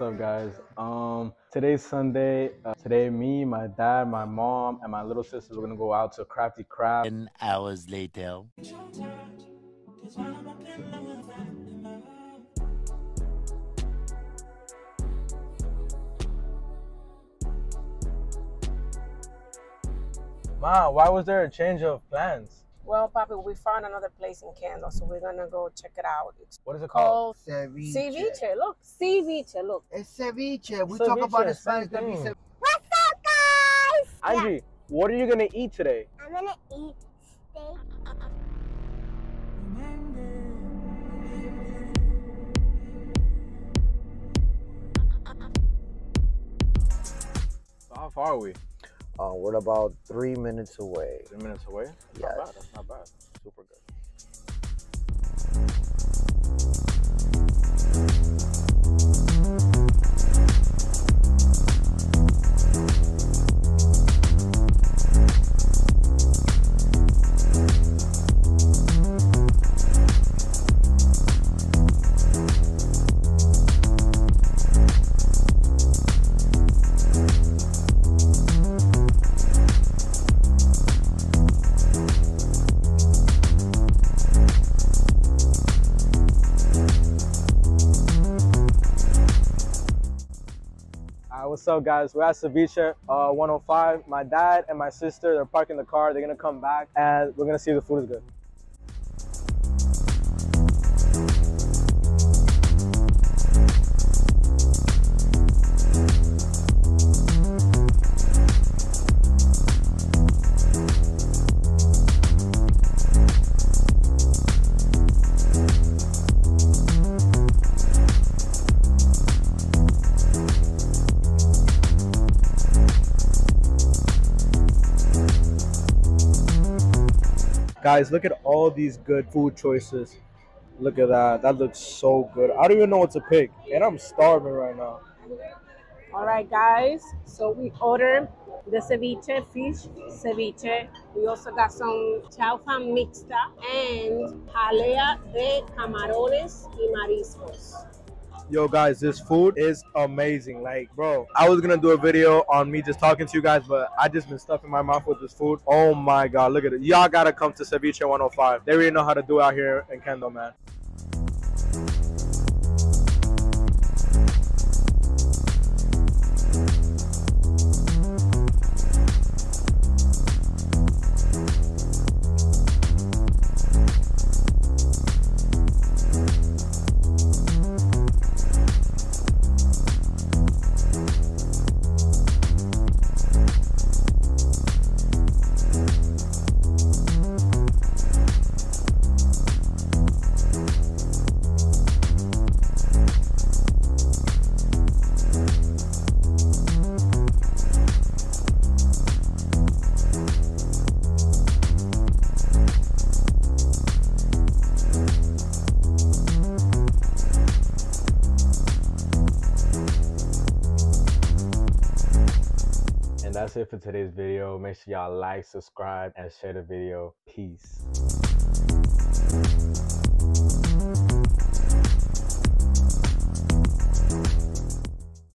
what's up, guys? Um, today's Sunday. Uh, today, me, my dad, my mom, and my little sister we're gonna go out to Crafty Crab. Ten hours later. Ma, why was there a change of plans? Well, Papa, we found another place in Kendall, so we're gonna go check it out. It's What is it called? called Ceviche. ceviche. Look, ceviche. Look. It's ceviche. We talk about the Spanish. same That be thing. What's up, guys? Angie, what are you gonna eat today? I'm gonna eat steak. So how far are we? Uh, we're about three minutes away. Three minutes away. That's Yes. Not bad. That's not bad. Super good. What's up, guys? We're at Ceviche uh, 105. My dad and my sister, they're parking the car. They're gonna come back, and we're gonna see if the food is good. Guys, look at all these good food choices. Look at that. That looks so good. I don't even know what to pick, and I'm starving right now. All right, guys. So we ordered the ceviche, fish ceviche. We also got some chaufa mixta and jalea de camarones y mariscos. Yo, guys, this food is amazing. Like, bro, I was gonna do a video on me just talking to you guys, but I just been stuffing my mouth with this food. Oh my god, look at it. Y'all gotta come to Ceviche 105. They really know how to do out here in Kendall, man. That's it for today's video. Make sure y'all like, subscribe, and share the video. Peace.